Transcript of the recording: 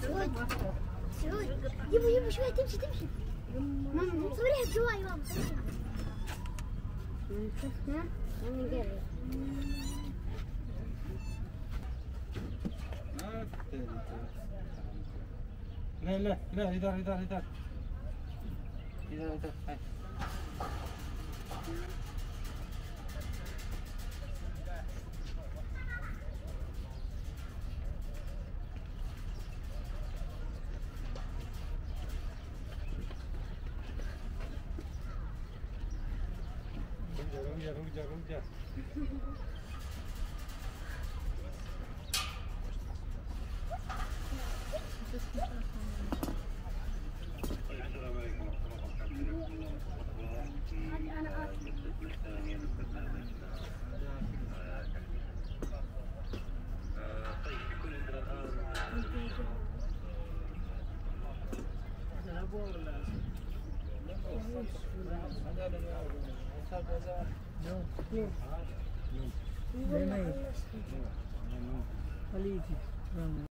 سعود سعود يبو يبو شوية تمشي تمشي ماما صوريها بجواي ماما لا لا لا يدار يدار يدار يدار يدار kerja kerja Ada apa 有有，人没？他力气，嗯。